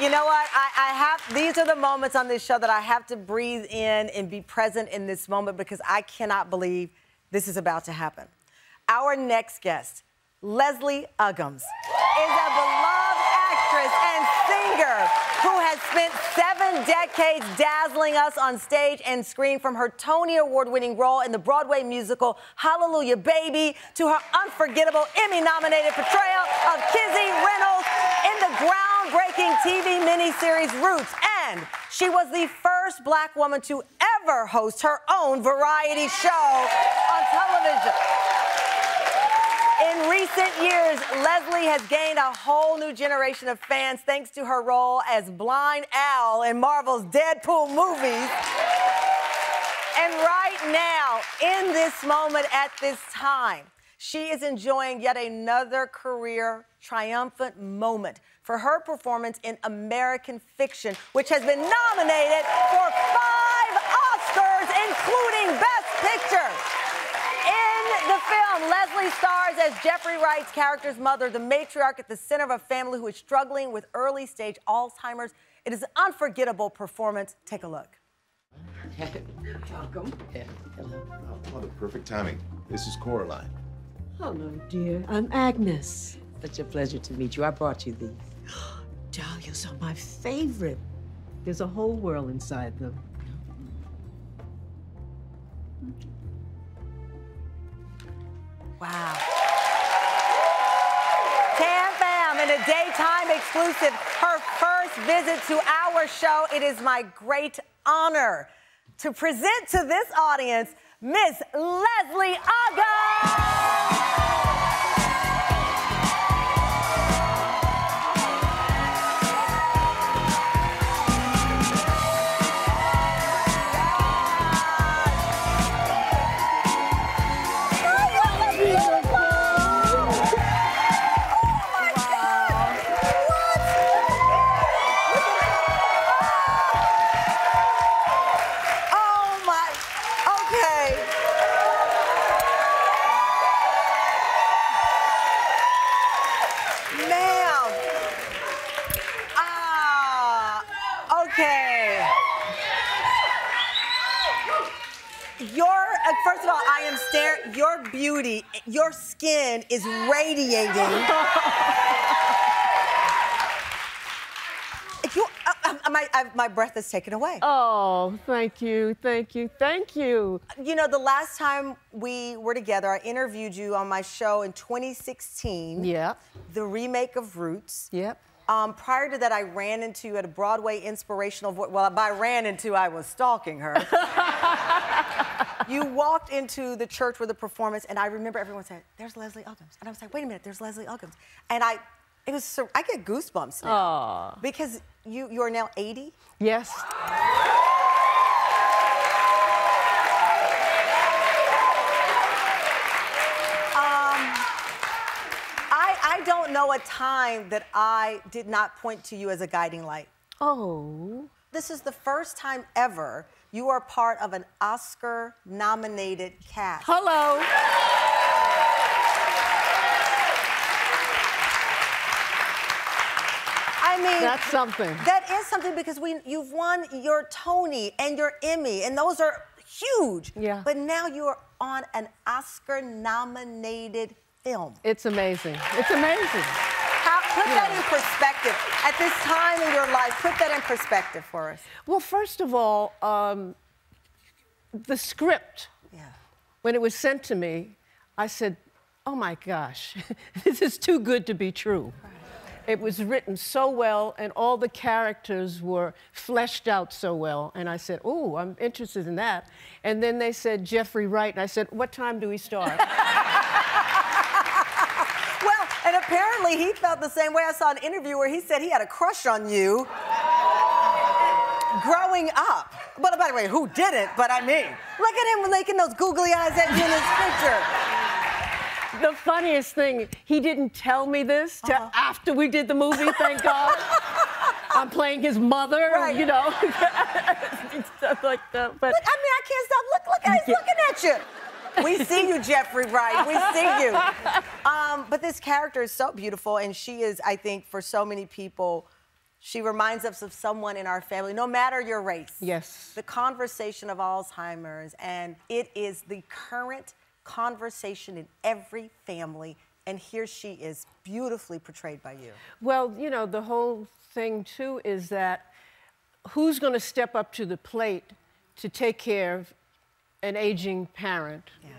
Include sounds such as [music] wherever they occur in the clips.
you know what? I, I have, these are the moments on this show that I have to breathe in and be present in this moment because I cannot believe this is about to happen. Our next guest, Leslie Uggams, is a beloved actress and singer who has spent seven decades dazzling us on stage and screen from her Tony Award winning role in the Broadway musical Hallelujah Baby to her unforgettable Emmy nominated portrayal of Kizzy Reynolds in the groundbreaking TV miniseries Roots. And she was the first black woman to ever host her own variety show on television. In recent years, Leslie has gained a whole new generation of fans thanks to her role as Blind Al in Marvel's Deadpool movies. And right now, in this moment, at this time, she is enjoying yet another career triumphant moment for her performance in American Fiction, which has been nominated for five Oscars, including Best Picture. In the film, Leslie stars as Jeffrey Wright's character's mother, the matriarch at the center of a family who is struggling with early stage Alzheimer's. It is an unforgettable performance. Take a look. Welcome. hello. Oh, what a perfect timing. This is Coraline. Hello, dear. I'm Agnes. Such a pleasure to meet you. I brought you these. [gasps] Dahlias are my favorite. There's a whole world inside them. Wow. Tam Fam in a daytime exclusive, her first visit to our show. It is my great honor to present to this audience Miss Leslie Uggams. Okay. Ma'am. Ah, okay. Your, uh, first of all, I am staring, your beauty, your skin is radiating. You, uh, uh, my, I, my breath is taken away. Oh, thank you, thank you, thank you. You know, the last time we were together, I interviewed you on my show in 2016. Yeah. The remake of Roots. Yep. Um, prior to that, I ran into you at a Broadway inspirational. Vo- well, by ran into, I was stalking her. [laughs] you walked into the church with a performance, and I remember everyone said, "There's Leslie Uggams," and I was like, "Wait a minute, there's Leslie Uggams," and I, it was, sur- I get goosebumps now Aw. because you you are now 80. Yes. Um, I, I don't know a time that I did not point to you as a guiding light. Oh. This is the first time ever you are part of an Oscar nominated cast. Hello. Mean, That's something. that is something because we you've won your Tony and your Emmy, and those are huge. Yeah. But now you are on an Oscar nominated film. It's amazing. It's amazing. How, put that in perspective. At this time in your life, put that in perspective for us. Well, first of all, um, the script, Yeah. when it was sent to me, I said, oh my gosh, [laughs] this is too good to be true. It was written so well, and all the characters were fleshed out so well. And I said, oh, I'm interested in that. And then they said, Jeffrey Wright. And I said, what time do we start? [laughs] Well, and apparently he felt the same way. I saw an interview where he said he had a crush on you growing up. But by the way, who didn't? But I mean, look at him making those googly eyes at you in this picture. The funniest thing, he didn't tell me this till after we did the movie, thank [laughs] God. I'm playing his mother, Right. you know, [laughs] stuff like that. But Look, I mean, I can't stop. Look, look, he's looking at you. We see you, Jeffrey Wright. We see you. Um, but this character is so beautiful, and she is, I think, for so many people, She reminds us of someone in our family, no matter your race. Yes. The conversation of Alzheimer's, and it is the current conversation in every family. And here she is, beautifully portrayed by you. Well, you know, the whole thing too is that who's going to step up to the plate to take care of an aging parent? Yeah.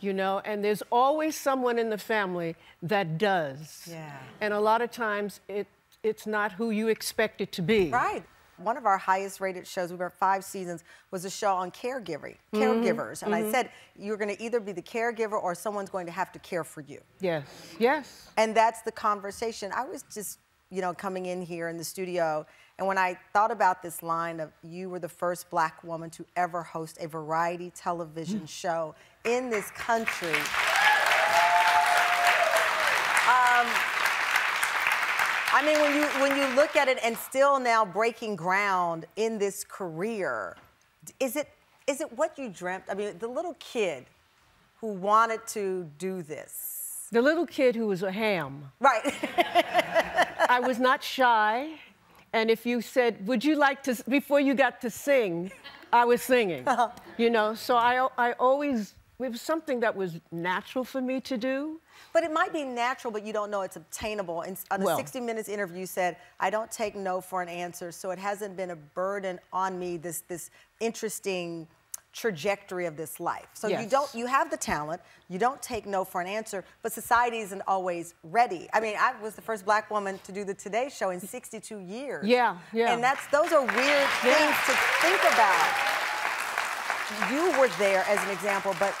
You know, and there's always someone in the family that does. Yeah. And a lot of times it, it's not who you expect it to be. Right. One of our highest rated shows, we were five seasons, was a show on caregiving, mm-hmm. caregivers. And I mm-hmm. said, you're going to either be the caregiver or someone's going to have to care for you. Yes. Yes. And that's the conversation. I was just, you know, coming in here in the studio, and when I thought about this line of you were the first black woman to ever host a variety television mm. show in this country. Um, I mean, when you when you look at it and still now breaking ground in this career, is it is it what you dreamt? I mean, the little kid who wanted to do this. The little kid who was a ham. Right. [laughs] I was not shy. And if you said, Would you like to, before you got to sing, I was singing. [laughs] You know, so I, I always, it was something that was natural for me to do. But it might be natural, but you don't know it's obtainable. And on a Well- 60 Minutes interview, you said, "I don't take no for an answer, so it hasn't been a burden on me. This this interesting trajectory of this life. So you don't you have the talent, you don't take no for an answer, but society isn't always ready. I mean, I was the first black woman to do the Today Show in 62 years. Yeah, yeah. And that's those are weird Yeah. things to think about. You were there as an example, but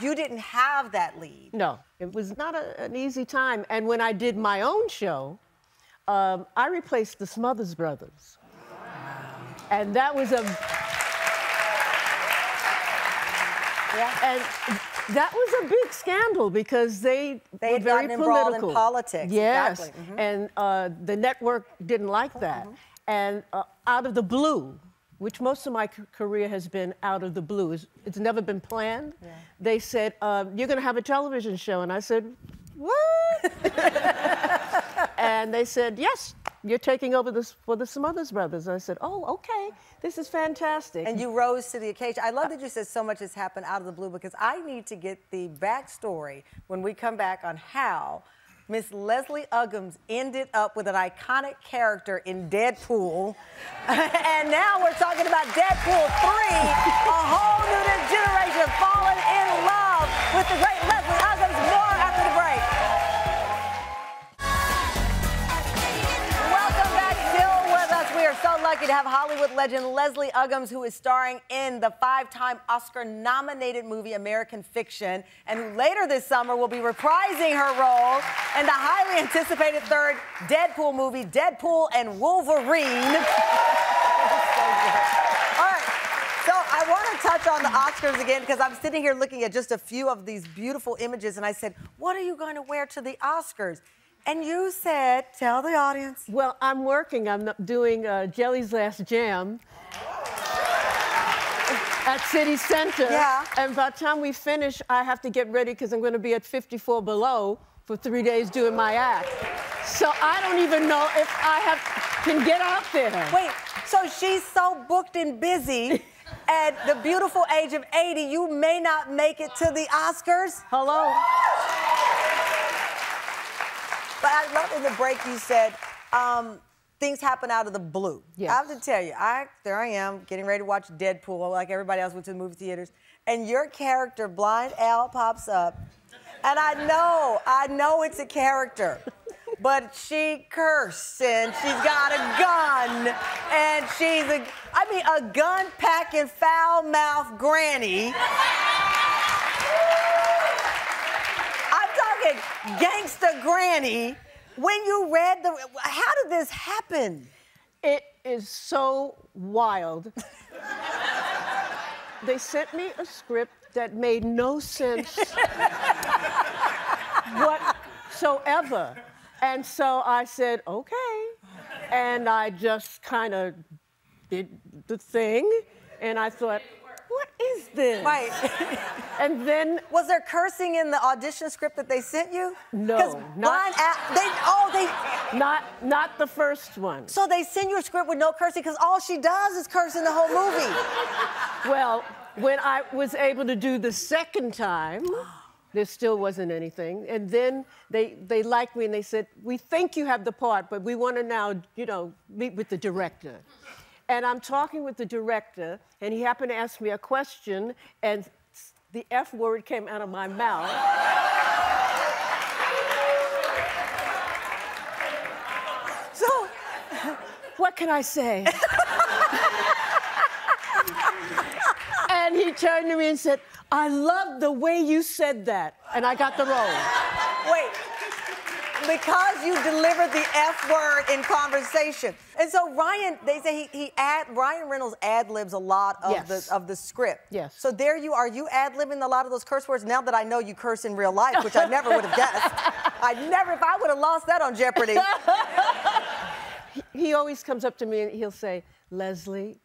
you didn't have that lead. No, it was not a, an easy time. And when I did my own show, um, I replaced the Smothers Brothers. And that was a, Yeah. and that was a big scandal because they, They were had very gotten embroiled in political. politics, Yes, exactly. Mhm. and uh, the network didn't like that. And uh, out of the blue, which most of my career has been out of the blue, it's, it's never been planned. They said, uh, "You're going to have a television show," and I said, "What?" [laughs] and they said, "Yes." You're taking over this for the Smothers Brothers. I said, "Oh, okay. This is fantastic." And you rose to the occasion. I love that you said so much has happened out of the blue because I need to get the backstory when we come back on how Miss Leslie Uggams ended up with an iconic character in Deadpool. [laughs] and now we're talking about Deadpool 3, a whole new generation falling in love with the lucky to have Hollywood legend Leslie Uggams, who is starring in the five-time Oscar-nominated movie American Fiction, and who later this summer will be reprising her role in the highly anticipated third Deadpool movie, Deadpool and Wolverine. [laughs] All right. So I want to touch on the Oscars again because I'm sitting here looking at just a few of these beautiful images, and I said, "What are you going to wear to the Oscars?" And you said, "Tell the audience." Well, I'm working. I'm doing uh, Jelly's Last Jam at City Center. Yeah. And by the time we finish, I have to get ready because I'm going to be at 54 Below for three days doing my act. So I don't even know if I have can get out there. Wait, so she's so booked and busy [laughs] at the beautiful age of 80, you may not make it to the Oscars? Hello. But I love in the break you said um, things happen out of the blue. Yes. I have to tell you, I there I am getting ready to watch Deadpool like everybody else went to the movie theaters, and your character Blind Al pops up, and I know, I know it's a character. But she cursed and she's got a gun and she's a, I mean, a gun packing foul mouth granny. I'm talking gangsta granny. When you read the, how did this happen? It is so wild. they sent me a script that made no sense whatsoever. And so I said, okay. And I just kind of did the thing. And I thought, this? Right. And then Was there cursing in the audition script that they sent you? No, not- Brian, a- they oh they not not the first one. so they send you a script with no cursing because all she does is curse in the whole movie. Well, when I was able to do the second time, there still wasn't anything. And then they, they liked me and they said, We think you have the part, but we want to now, you know, meet with the director. And I'm talking with the director, and he happened to ask me a question, and the F word came out of my mouth. So What can I say? [laughs] and he turned to me and said, I love the way you said that. And I got the role. Because you delivered the F word in conversation. And so Ryan, they say he, he ad Ryan Reynolds ad libs a lot of Yes. the of the script. Yes. So there you are, you ad libbing a lot of those curse words now that I know you curse in real life, which I never would have guessed. [laughs] I never if I would have lost that on Jeopardy. [laughs] he always comes up to me and he'll say, Leslie,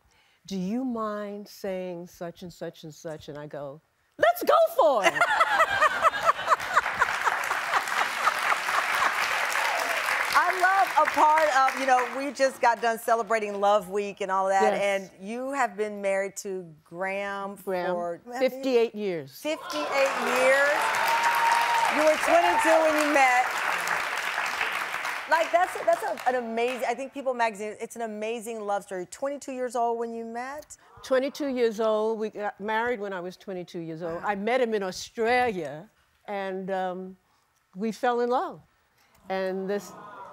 do you mind saying such and such and such? And I go, let's go for it. [laughs] I love a part of, you know, we just got done celebrating Love Week and all of that, Yes. and you have been married to Graham, Graham, for 58 years. 58 years. You were 22 when you met. Like that's that's a, an amazing. I think People Magazine. It's an amazing love story. 22 years old when you met. 22 years old. We got married when I was 22 years old. I met him in Australia, and um, we fell in love. And this,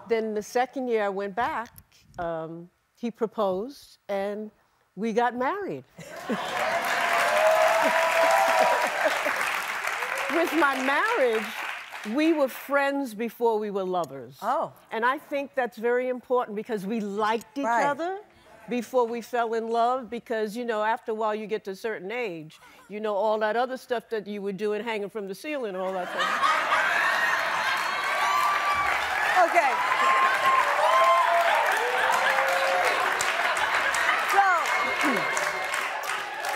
then the second year I went back, um, he proposed, and we got married. [laughs] With my marriage, we were friends before we were lovers. Oh. And I think that's very important because we liked each Right. other before we fell in love because you know after a while you get to a certain age you know all that other stuff that you were doing hanging from the ceiling and all that stuff Okay. So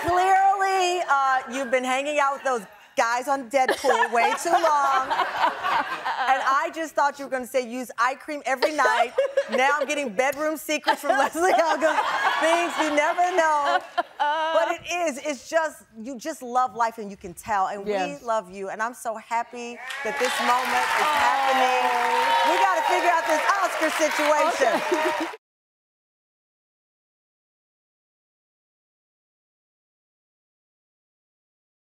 clearly, uh, you've been hanging out with those guys on Deadpool way too long. And I just thought you were going to say use eye cream every night. Now I'm getting bedroom secrets from Leslie Uggams. Things you never know. But it is, it's just, you just love life and you can tell. And Yes. we love you. And I'm so happy that this moment is happening. We got to figure out this Oscar situation. [laughs]